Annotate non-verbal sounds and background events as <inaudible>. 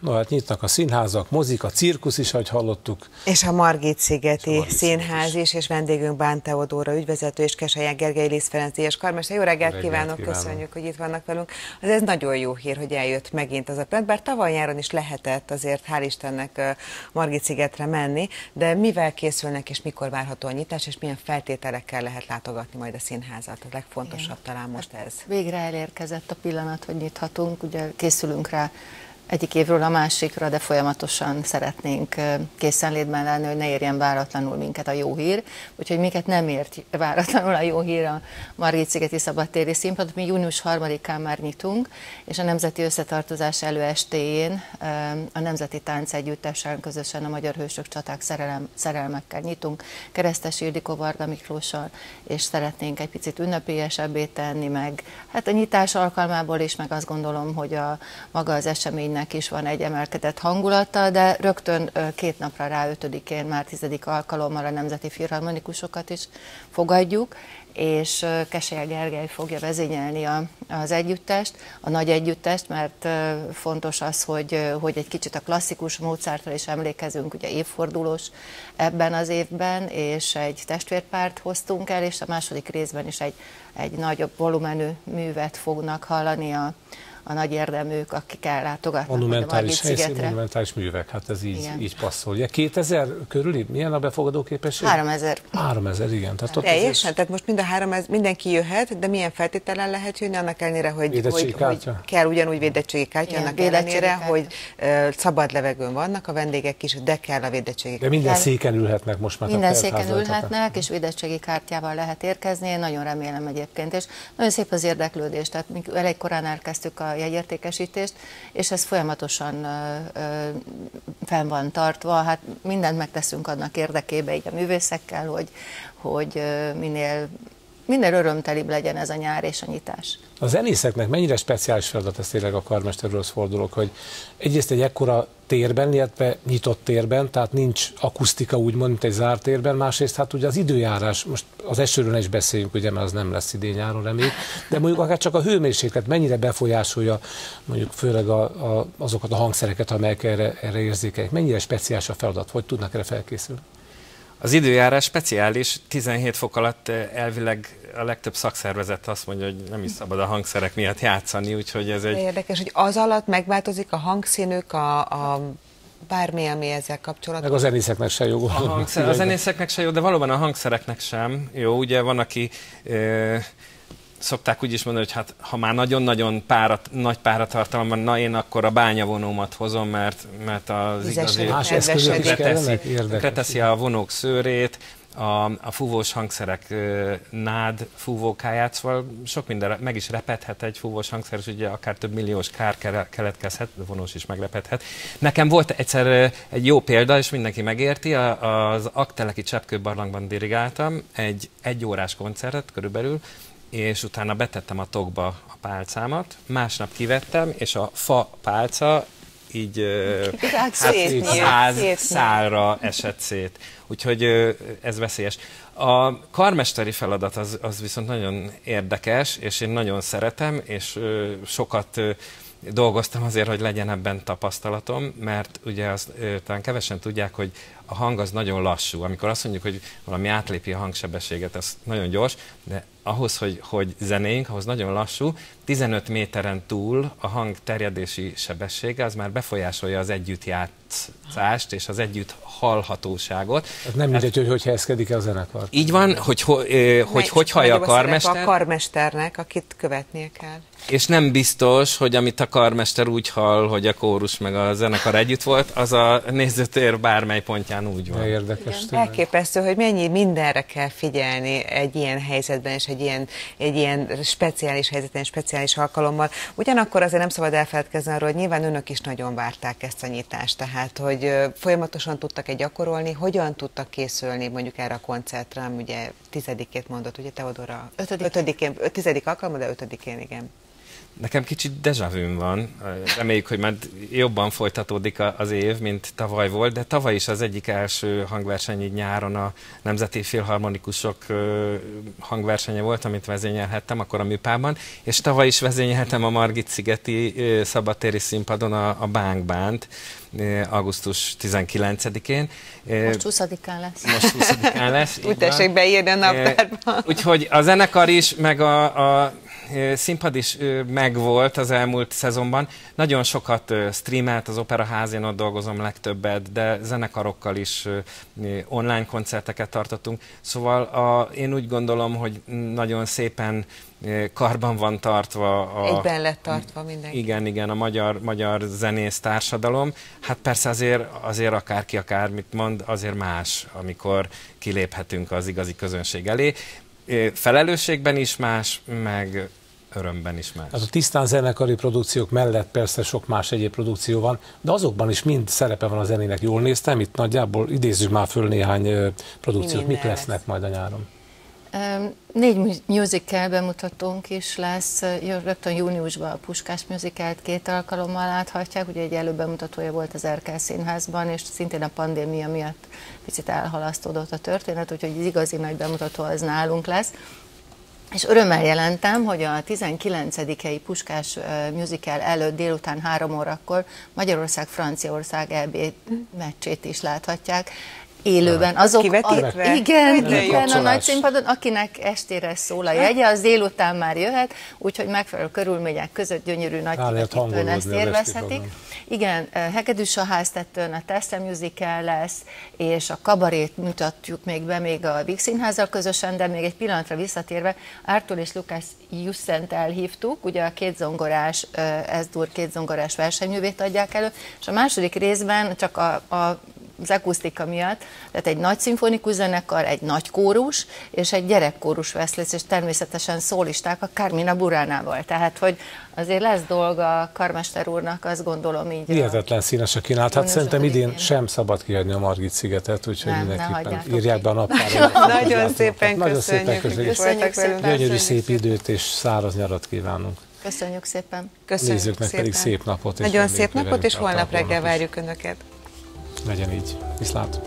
No hát nyitnak a színházak, mozik, a cirkusz is, ahogy hallottuk. És a Margit szigeti Margit Színház is, és vendégünk Bán Teodóra ügyvezető és Keselyán Gergely Lisz Ferenc Díjas Karmester. Jó reggelt, reggelt kívánok, kívánok, köszönjük, hogy itt vannak velünk. Az ez nagyon jó hír, hogy eljött megint az a pont, bár tavaly nyáron is lehetett azért, hál' Istennek Margit szigetre menni, de mivel készülnek és mikor várható a nyitás, és milyen feltételekkel lehet látogatni majd a színházat? A legfontosabb Igen. talán most ez. Végre elérkezett a pillanat, hogy nyithatunk, ugye készülünk rá egyik évről a másikra, de folyamatosan szeretnénk készenlétben lenni, hogy ne érjen váratlanul minket a jó hír. Úgyhogy minket nem ért váratlanul a jó hír a Margit-szigeti Szabadtéri Színpadot. Mi június 3-án már nyitunk, és a Nemzeti Összetartozás előestéjén a Nemzeti Tánc Együttesen közösen a Magyar Hősök Csaták szerelem, szerelmekkel nyitunk, Keresztes Ildikó Varga Miklóssal, és szeretnénk egy picit ünnepélyesebbé tenni, meg hát a nyitás alkalmából is, meg azt gondolom, hogy a maga az eseménynek ennek is van egy emelkedett hangulata, de rögtön két napra rá, ötödikén, már tizedik alkalommal a Nemzeti Filharmonikusokat is fogadjuk, és Keselyel Gergely fogja vezényelni a, az együttest, a nagy együttest, mert fontos az, hogy, hogy egy kicsit a klasszikus módszertre is emlékezünk, ugye évfordulós ebben az évben, és egy testvérpárt hoztunk el, és a második részben is egy, egy nagyobb volumenű művet fognak hallani a, a nagy érdeműk, akik ellátogatnak monumentális a helyszín, monumentális művek, hát ez így, így passzol. Ugye 2000 körül milyen a befogadó képesség? 3000. 3000, igen. Tehát ott Teljesen, tehát most mind a 3000, mindenki jöhet, de milyen feltételen lehet jönni, annak ellenére, hogy, hogy, hogy kell ugyanúgy védettségi kártya, igen, annak ellenére, kártya. hogy uh, szabad levegőn vannak a vendégek is, de kell a védettségi kártya. De minden kell. széken ülhetnek most már. Minden széken ülhetnek, és védettségi kártyával lehet érkezni, én nagyon remélem egyébként, és nagyon szép az érdeklődés, tehát elég korán elkezdtük a jegyértékesítést, és ez folyamatosan fenn van tartva. Hát mindent megteszünk annak érdekében, így a művészekkel, hogy, hogy minél minél örömtelibb legyen ez a nyár és a nyitás. A zenészeknek mennyire speciális feladat, ez tényleg a karmesterről fordulok, hogy egyrészt egy ekkora térben, illetve nyitott térben, tehát nincs akusztika úgymond, mint egy zárt térben, másrészt hát ugye az időjárás, most az esőről is beszéljünk, ugye, mert az nem lesz idén nyáron remény, de mondjuk akár csak a hőmérséklet mennyire befolyásolja mondjuk főleg a, a, azokat a hangszereket, amelyek erre, erre érzékenyek, mennyire speciális a feladat, hogy tudnak erre felkészülni? Az időjárás speciális, 17 fok alatt eh, elvileg a legtöbb szakszervezet azt mondja, hogy nem is szabad a hangszerek miatt játszani, úgyhogy ez egy... Érdekes, hogy az alatt megváltozik a hangszínük, a, a bármi, ami ezzel kapcsolatban. Meg a zenészeknek se jó. A, hangszer, a zenészeknek se jó, de valóban a hangszereknek sem jó. Ugye van, aki... E, szokták úgy is mondani, hogy hát ha már nagyon-nagyon párat, nagy páratartalom van, na én akkor a bányavonómat hozom, mert, mert az igazi más eszközök is a vonók szőrét, a, a fúvós hangszerek nád fúvókáját, szóval sok minden meg is repedhet egy fúvós hangszer, és ugye akár több milliós kár keletkezhet, vonós is megrepedhet. Nekem volt egyszer egy jó példa, és mindenki megérti, az Akteleki Cseppkő dirigáltam egy egyórás koncertet körülbelül, és utána betettem a tokba a pálcámat, másnap kivettem, és a fa pálca így <laughs> hát, száz, szálra esett szét. Úgyhogy ez veszélyes. A karmesteri feladat az, az viszont nagyon érdekes, és én nagyon szeretem, és sokat dolgoztam azért, hogy legyen ebben tapasztalatom, mert ugye azt talán kevesen tudják, hogy a hang az nagyon lassú. Amikor azt mondjuk, hogy valami átlépi a hangsebességet, ez nagyon gyors, de ahhoz, hogy, hogy zenénk, ahhoz nagyon lassú, 15 méteren túl a hang terjedési sebessége az már befolyásolja az együttjátszást és az együtt hallhatóságot. Ez nem mindegy, hogy hogy helyezkedik-e a zenekar. Így van, hogy hogy, hogy, hogy hallja a karmester. A karmesternek, akit követnie kell. És nem biztos, hogy amit a karmester úgy hall, hogy a kórus meg a zenekar együtt volt, az a nézőtér bármely pontján úgy van. Érdekes. Elképesztő, hogy mennyi mindenre kell figyelni egy ilyen helyzetben és egy ilyen, egy ilyen speciális helyzetben, speciális alkalommal. Ugyanakkor azért nem szabad elfeledkezni arról, hogy nyilván önök is nagyon várták ezt a nyitást, tehát hogy folyamatosan tudtak-e gyakorolni, hogyan tudtak készülni mondjuk erre a koncertre, ugye tizedikét mondott, ugye Teodora? Ötödik. Ötödikén, tizedik alkalom, de ötödikén, igen. Nekem kicsit dejavűm van. Reméljük, hogy már jobban folytatódik az év, mint tavaly volt, de tavaly is az egyik első hangverseny így nyáron a Nemzeti Filharmonikusok hangversenye volt, amit vezényelhettem akkor a műpában, és tavaly is vezényeltem a Margit szigeti szabadtéri színpadon a, a Bánk Bánt, augusztus 19-én. Most 20-án lesz. Most 20-án lesz. Úgy tessék beírni a naptárba. Úgyhogy a zenekar is, meg a, a színpad is megvolt az elmúlt szezonban. Nagyon sokat streamelt az Operaház, én ott dolgozom legtöbbet, de zenekarokkal is online koncerteket tartottunk. Szóval a, én úgy gondolom, hogy nagyon szépen karban van tartva. A, Egyben lett tartva mindenki. Igen, igen, a magyar, magyar zenész társadalom. Hát persze azért, azért akárki akármit mond, azért más, amikor kiléphetünk az igazi közönség elé. Felelősségben is más, meg örömben is más. Az a tisztán zenekari produkciók mellett persze sok más egyéb produkció van, de azokban is mind szerepe van a zenének. Jól néztem, itt nagyjából idézzük már föl néhány produkciót. Mik lesznek lesz. majd a nyáron? Négy musical bemutatónk is lesz, rögtön júniusban a Puskás musicalt két alkalommal láthatják, ugye egy előbb bemutatója volt az Erkel Színházban, és szintén a pandémia miatt picit elhalasztódott a történet, úgyhogy az igazi nagy bemutató az nálunk lesz. És örömmel jelentem, hogy a 19 i Puskás musical előtt délután három órakor Magyarország-Franciaország EB meccsét is láthatják élőben. Azok, a, igen, igen, a nagy színpadon, akinek estére szól a jegye, az délután már jöhet, úgyhogy megfelelő körülmények között gyönyörű nagy kivetítőn ezt érvezhetik. Igen, Hegedűs a háztetőn, a Tesla Musical lesz, és a kabarét mutatjuk még be még a Víg Színházzal közösen, de még egy pillanatra visszatérve, Ártól és Lukács Jusszent elhívtuk, ugye a két zongorás, Ezdur két zongorás versenyművét adják elő, és a második részben csak a, a az akusztika miatt, tehát egy nagy szimfonikus zenekar, egy nagy kórus, és egy gyerekkórus vesz lesz, és természetesen szólisták a Carmina Buránával. Tehát, hogy azért lesz dolga a karmester úrnak, azt gondolom így. Hihetetlen színes a kínálat. Hát szerintem idén, sem szabad kiadni a Margit szigetet, úgyhogy nem, mindenképpen írják be a napára. <laughs> Nagyon szépen Nagyon szépen köszönjük. Köszönjük szépen. Gyönyörű szép időt és száraz nyarat kívánunk. Köszönjük szépen. Köszönjük Nézzük szépen. pedig szép napot. Nagyon szép napot, és holnap reggel várjuk Önöket. Legyen így. Viszlát!